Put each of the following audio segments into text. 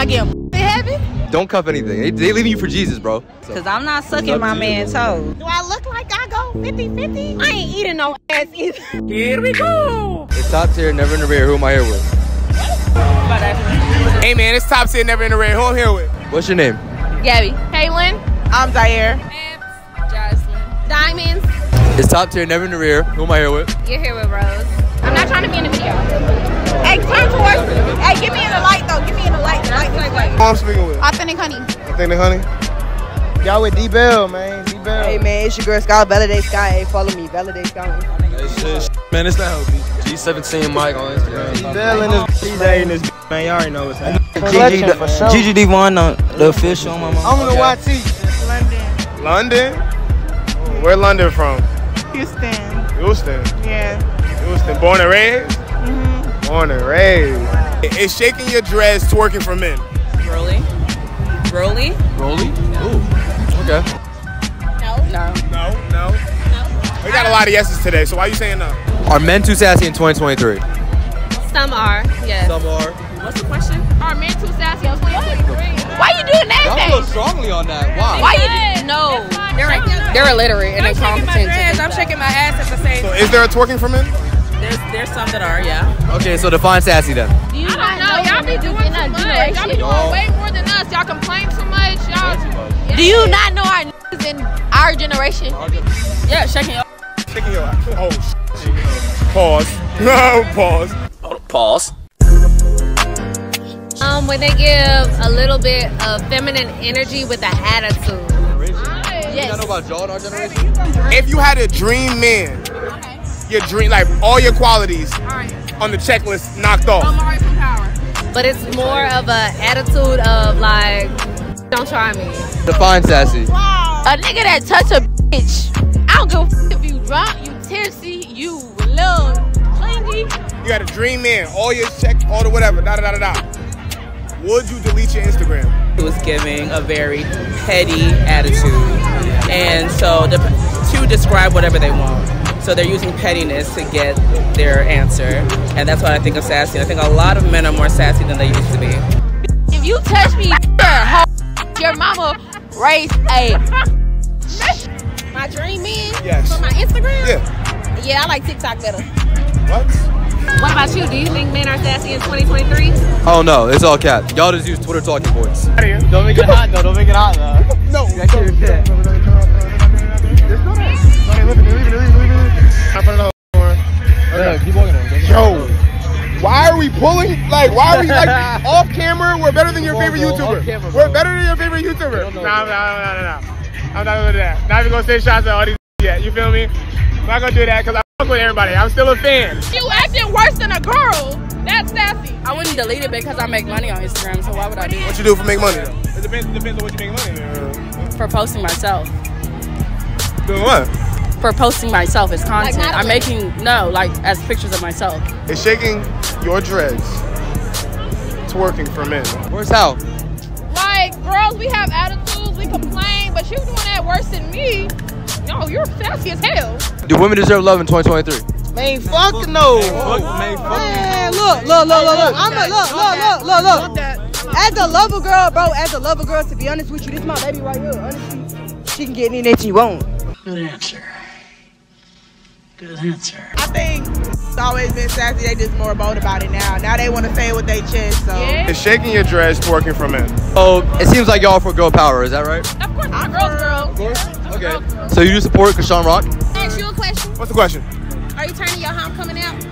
I getting heavy? Don't cuff anything. They, they leaving you for Jesus, bro. So. Cause I'm not sucking my man's toes. Do I look like I go 50-50? I ain't eating no ass either. Here we go. It's top tier, never in the rear. Who am I here with? Hey man, it's top tier, never in the rear. Who am I'm here with? What's your name? Gabby. Kaylin. I'm Zaire. Jocelyn. Diamonds. It's top tier, never in the rear. Who am I here with? You're here with Rose. I'm not trying to be in the video. I'm speaking with? Authentic honey. I think the honey. Y'all with D Bell, man. D Bell. Hey man, it's your girl Sky. Validate Sky. Hey, follow me. Validate Sky. Man, it's not healthy. G17 Mike on Instagram. D Bell in this DJ in this man. Y'all already know what's happening. GG D1 on uh, the official on my mom. I'm the YT. London, London. Oh, where London from? Houston. Houston. Yeah. Houston. Born and raised. Mm-hmm. Born and raised. It's shaking your dress, twerking for men. Rolly. Rolly. Rolly? Ooh. Okay. No. No, no. No. We got a lot of yeses today, so why are you saying no? Are men too sassy in 2023? Some are, yes. Some are. What's the question? Are men too sassy in 2023? Why are you doing Y'all that feel strongly on that. Why? Why you no? They're they're illiterate and I'm shaking my incompetent. dreads. I'm shaking my ass at the same So time. is there a twerking for men? There's there's some that are, yeah. Okay, so define sassy then. Do you I don't know. Y'all be doing too much. Y'all be doing way more than us. Y'all complain too much. Y'all. Do you not know our niggas in our generation? Yeah, shaking your Shaking your ass. Oh, shit. Pause. No, pause. pause. Um, when they give a little bit of feminine energy with an attitude. Yes. You know about y'all in our generation? If you had a dream man, your dream, like all your qualities on the checklist knocked off. But it's more of an attitude of like, don't try me. Define sassy. A nigga that touch a bitch. I don't give a f- if you drunk, you tipsy, you little clingy. You got a dream man, all your check, all the whatever, da da da da da. Would you delete your Instagram? It was giving a very petty attitude. And so the, to describe whatever they want. So they're using pettiness to get their answer. And that's what I think of sassy. I think a lot of men are more sassy than they used to be. If you touch me, your, your mama raised a. My dream man Yes. for my Instagram. Yeah. Yeah, I like TikTok better. What? What about you? Do you think men are sassy in 2023? Oh no, it's all cap. Y'all just use Twitter talking points. Don't make it hot though. Don't make it hot though. No. Yo, why are we pulling? Like, why are we like off camera? We're better than your favorite YouTuber. We're better than your favorite YouTuber. No, no, no, no, no, no. I'm not gonna do that. Not even gonna say shots at all these yet. You feel me? I'm not gonna do that because I fuck with everybody. I'm still a fan. You acting worse than a girl. That's sassy. I wouldn't delete it because I make money on Instagram, so why would I do What you do for make money though? It depends. It depends on what you make money. For posting myself. doing what? For posting myself as content. Like I'm making no, like as pictures of myself. It's shaking your dreads. Twerking for men. Where's Hal? Like girls, we have attitudes, we complain, but you doing that worse than me. No, you're sassy as hell. Do women deserve love in 2023? Man, fuck no. Man, look, look, look, look, look. I'm a look, look, look, look, look. As a lover girl, bro, as a lover girl, to be honest with you, this my baby right here. Honestly, she can get anything she want. I think it's always been sassy. They just more bold about it now. Now they want to say it with their chest. So It's shaking your dress, twerking for men. Oh, it seems like y'all for girl power. Is that right? Of course, I'm girls, girl. Of course. Okay. So you do support Chrisean Rock? I Ask you a question. What's the question? Are you turning your homecoming out?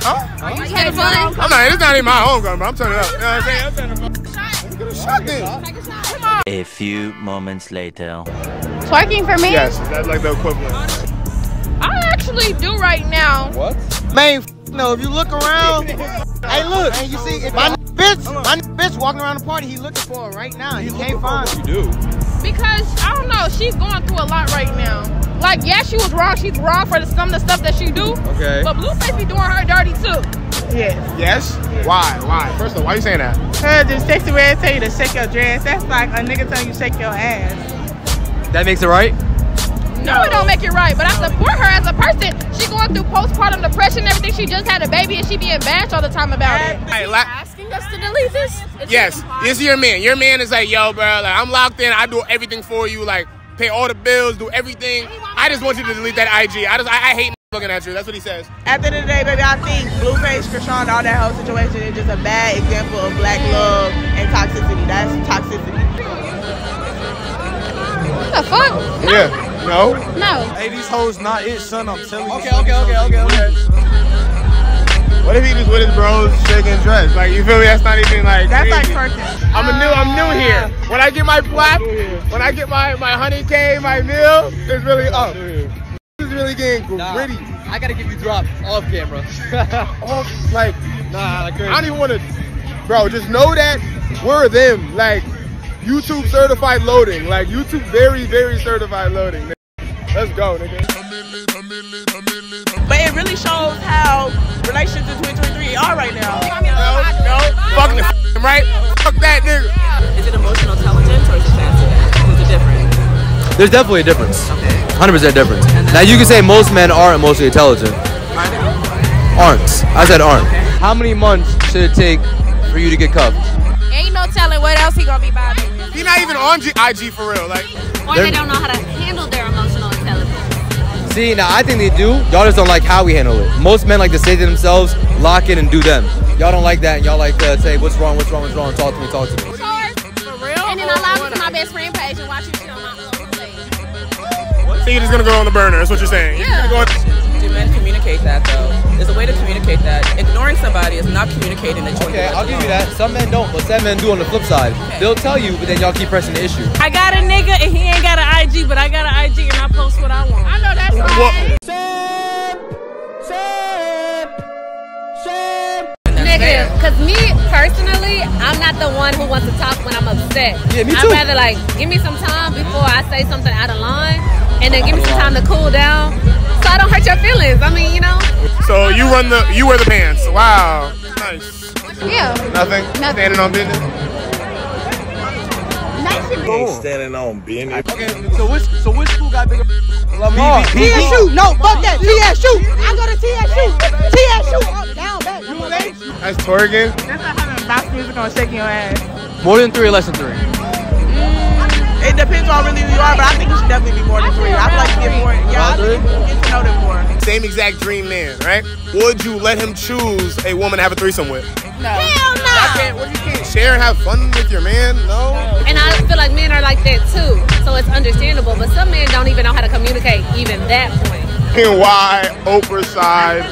Huh? Are you having fun? I'm not. It's not even my homecoming, but I'm turning it up. You know what I'm saying? I'm turning it up. Get a shot then. Take a shot. Come on. A few moments later. Twerking for me? Yes, that's like the equivalent. I actually do right now. What? Man, no, if you look around, hey, look, and you see, if my n- bitch, my bitch walking around the party, he looking for her right now. He can't find her. You do. Because I don't know, she's going through a lot right now. Like, yeah, she was wrong. She's wrong for the, some of the stuff that she do. Okay. But Blueface be doing her dirty too. Yes. Yes? Why? Why? First of all, why are you saying that? Cause the sexy way to tell you to shake your dress. That's like a nigga telling you shake your ass. That makes it right? No, it don't make it right. But I support her as a person. She going through postpartum depression and everything. She just had a baby and she being bashed all the time about it. Hey, la- Asking us to delete this? It's Yes, this is your man. Your man is like, yo, bro, like I'm locked in. I do everything for you. Like, pay all the bills, do everything. I just want you to delete that IG. I just, I, I hate looking at you. That's what he says. At the end of the day, baby, I think Blueface, Chrisean, all that whole situation is just a bad example of black love and toxicity. That's toxicity. What the fuck? Yeah. No. No. Hey, these hoes not it, son. I'm telling you. Okay, okay, okay, okay, okay. What if he just with his bros shaking dress? Like you feel me? That's not even like. That's like crazy. twerking. I'm a new. I'm new here. When I get my plat, when I get my my hundred k, my meal, it's really up. This is really getting gritty. I gotta give you drop off camera. Oh, like nah, like I don't even want to, bro. Just know that we're them. Like YouTube certified loading. Like YouTube very very certified loading. nigga. Let's go, nigga. But it really shows how relationships in 2023 are right now. No, no, fuck the f- right. Fuck that nigga. Is it emotional intelligence or is it fancy? Is it different? There's definitely a difference. Okay. 100% difference. Now you can say most men are emotionally intelligent. Aren't. I said aren't. How many months should it take for you to get cuffed? Ain't no telling what else he gonna be buying. He not even on G- IG for real. Like Or They're- don't know how to handle their emotional intelligence. See, now I think they do. Y'all just don't like how we handle it. Most men like to say to themselves, lock in and do them. Y'all don't like that, and y'all like to say, what's wrong, what's wrong, what's wrong, talk to me, talk to me. Real? And then I log into my best friend page and watch you shit on my own page. So you're just gonna go on the burner. That's what you're saying. You're Yeah. Gonna go Do men communicate that though? There's a way to communicate that. Ignoring somebody is not communicating that you Okay, I'll give you that. Some men don't, but some men do on the flip side. They'll tell you, but then y'all keep pressing the issue. I got a nigga and he ain't got an IG, but I got an IG and I post what I want. I know that's right. Nigga, cause me personally, I'm not the one who wants to talk when I'm upset. Yeah, me too. I'd rather like give me some time before I say something out of line, and then give me some time to cool down, so I don't hurt your feelings. I mean, you know. So you run the, you wear the pants. Wow, nice. Yeah. Nothing. Nothing. Standing on business. Nice. Standing on business. Okay, so which so which school got bigger? Lamar. TSU. No, fuck that. TSU. I go to TSU. TSU. Up, down, back. That's Torgan. That's not having box music on shaking your ass. More than three or less than three? Mm. It depends on really who you are, but I think you should definitely be more than three. I feel like Same exact dream man, right? Would you let him choose a woman to have a threesome with? No. Hell no. I can't. What you can't share and have fun with your man? No. And I feel like men are like that too, so it's understandable. But some men don't even know how to communicate even that point. And why Oprah side?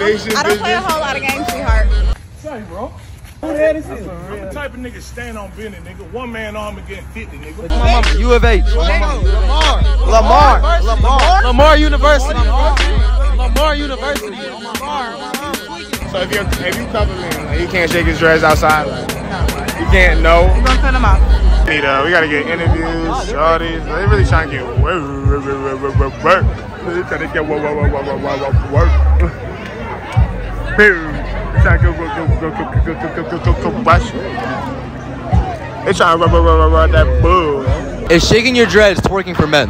Business. I don't, I don't play a whole lot of games, sweetheart. Sorry, bro. Who the hell this is? I'm the type of nigga stand on business, nigga. One man arm and getting 50, nigga. My mama, U of H. Lamar. Lamar. Lamar. Lamar University. Lamar University. Lamar. So if you're if you cover me, like, he can't shake his dress outside. Like, you can't know. We're gonna turn them off. Need uh, we gotta get interviews, shorties. They really trying to get work, work, work, work, work, work. They trying to get work, work, work, work, work, work, work. Boom. Trying to go, go, go, go, go, go, go, go, go, go, go. They trying to rub, rub, rub, rub, rub that bull. Is shaking your dreads twerking for men?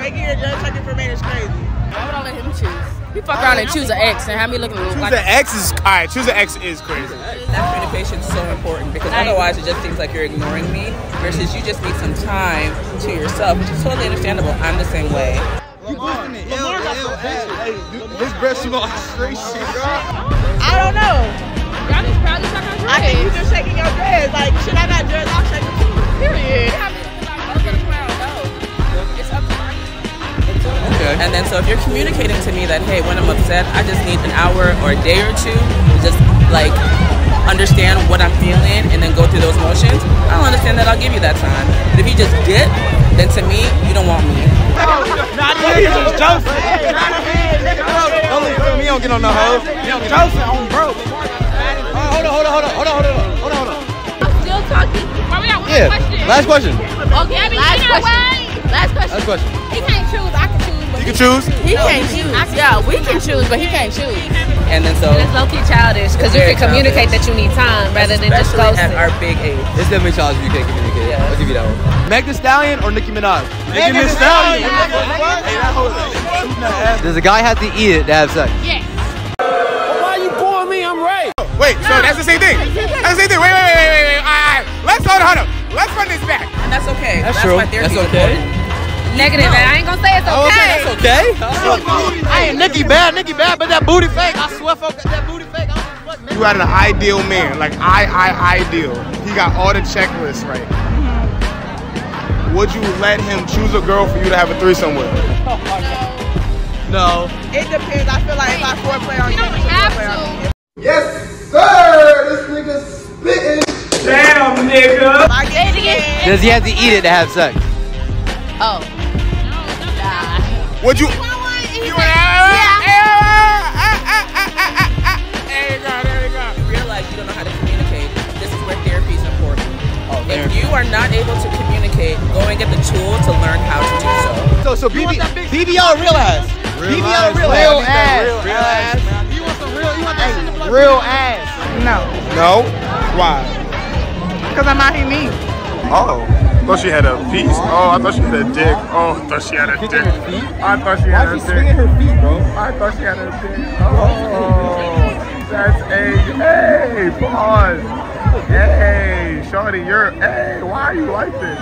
Taking your judge taking for men is crazy. Why would I let him choose? He fuck around and choose an ex and have me looking Choose like an X is alright. Choose an X is crazy. That communication is so important because otherwise it just seems like you're ignoring me versus you just need some time to yourself, which is totally understandable. I'm the same way. His breath smell like straight shit. I don't know. Y'all just probably suck on I think you just shaking your dreads. Like, should I got dreads? I'll shake them too. Period. It's up to Okay. And then so if you're communicating to me that hey, when I'm upset, I just need an hour or a day or two to just like understand what I'm feeling and then go through those motions, I'll understand that. I'll give you that time. But if you just dip, then to me, you don't want me. Only for me, don't get on the hoe. Joseph on bro. Hold on, hold on, hold on, hold on, hold on, hold on, hold on. I'm still talking. Why we got one Yeah. question? Last question. Okay, last question. Last question. Last question. He can't choose. I can choose. But You can choose. He can't choose. Yeah, we can choose, but he can't choose. And then so And it's low key childish because you Very can communicate that you need time rather than just especially ghosting. at our big age. It's definitely childish if you can't communicate. Yeah. I'll give you that one. Meg Thee Stallion or Nicki Minaj? Nicki Minaj. Stallion. Does a guy have to eat it to have sex? Yes. Why are you pouring me? I'm right. Wait, so that's the same thing. That's the same thing. Wait, wait, wait, wait, wait. wait. All right, let's hold on. hold. Let's run this back. And that's okay. That's true. why That's okay. important. Negative. I ain't gonna say it's Oh, okay. okay, that's okay. I ain't Nicki bad, Nicki bad, but that booty fake. I swear, folks, that booty fake. I don't know what, man. You had an ideal man, like I, I, ideal. He got all the checklists right. Would you let him choose a girl for you to have a threesome with? No. It depends. I feel like if I foreplay on you, don't you have foreplay on to. Yes, sir. This nigga spitting. Damn, nigga. If I get it again. Does he have to eat it to have sex? Oh. Nah. Would you? You You yeah. There you go. There you go. You realize you don't know how to communicate. This is where therapy is important. Oh, if you are not able to communicate, go and get the tool to learn how to do so. So, so BB, BBL real ass. BBL real, Real ass. ass. Real ass. You want some real? You want that hey, real ass? No, No. Why? because I'm out here me. Oh. Thought she had a piece. Oh, I thought she had a dick. Oh, I thought she had a dick. I thought she had a dick. her feet, bro? I thought she had a dick. Oh, that's a hey, pause. Hey, Shawty, you're hey. Why are you like this?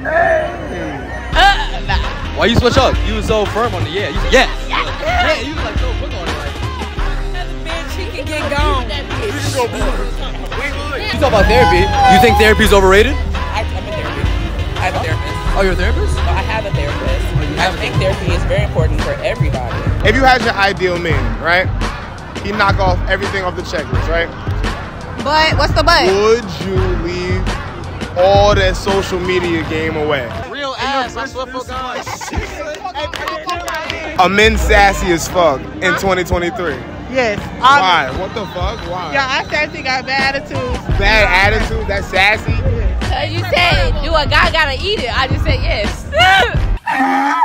Hey. Why you switch up? You was so firm on the yeah. You said yes. Yeah, you was like so quick on it. Like, Bitch, he can get gone. you talk about therapy. You think therapy is overrated? I have a therapist. Oh, you're a therapist? No, I have a therapist. Oh, I think therapy is very important for everybody. If you had your ideal man, right? He knock off everything off the checklist, right? But what's the but? Would you leave all that social media game away? Real ass. I swear for God. A men sassy as fuck in 2023. Yes. Why? Um, what the fuck? Why? Yeah, I said she got bad attitudes. Bad attitude, that's sassy. Cause you said, do a guy gotta eat it? I just said yes.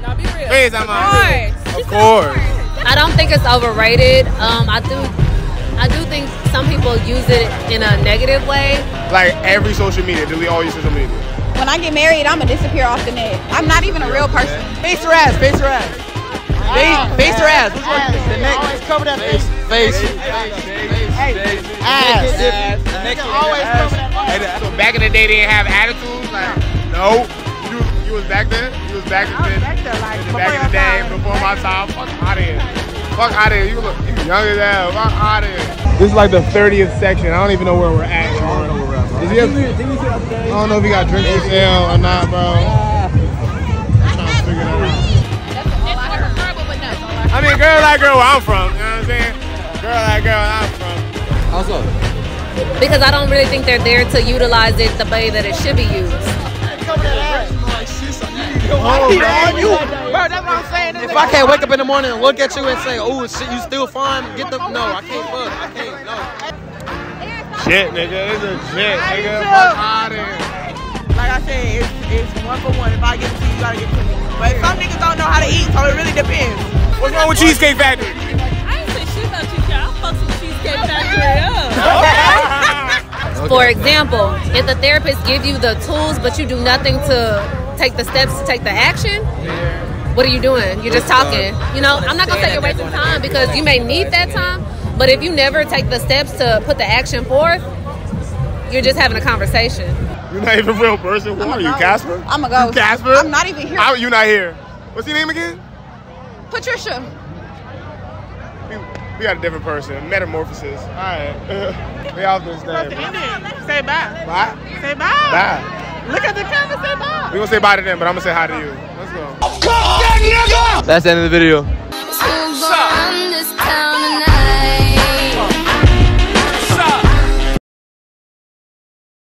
Now be real. Please, I'm Of Of course. I don't think it's overrated. Um, I do, I do think some people use it in a negative way. Like every social media, do we all use social media? When I get married, I'm gonna disappear off the net. I'm not even a real person. Face your ass. Face your ass. Face, face her ass. Which one? The neck. Always cover that face. Face. Hey, ass. The neck. Always cover that. So back in the day, they didn't have attitudes. Like, no. You, you was back then. You was back then. Back there, like, back in the day, before my time. Fuck out of here. Fuck out of here. You look, you young as hell. Fuck out of here. This is like the 30th section. I don't even know where we're at. Does he have, I don't know if he got drinks for sale or not, bro. I'm trying to figure that out. I mean, girl like girl where I'm from. You know what I'm saying? Girl like girl where I'm from. How so? Because I don't really think they're there to utilize it the way that it should be used. Oh, man, you, bro, that's what I'm saying. If I can't wake up in the morning and look at you and say, "Oh, shit, you still fine," get the no, I can't fuck. I can't. No. Shit, nigga. This is shit, nigga. Fuck out of here. Like I said, it's, it's one for one. If I give it to you, you gotta give it to me. But some niggas don't know how to eat, so it really depends. What's wrong with Cheesecake Factory? I ain't say shit about cheesecake. I'll fuck some cheesecake factory up. For example, if the therapist give you the tools, but you do nothing to take the steps to take the action, what are you doing? You're just talking. You know, I'm not gonna say you're wasting time because you may need that time, but if you never take the steps to put the action forth, you're just having a conversation. You're not even a real person. Who are you, Casper? I'm a ghost. You Casper? I'm not even here. How you not here? What's your name again? Patricia. We got a different person. Metamorphosis. All right. we off this thing. Say bye. Bye. Say bye. Bye. Look at the camera. Say bye. We gonna say bye to them, but I'm gonna say hi to you. Let's go. That's the end of the video.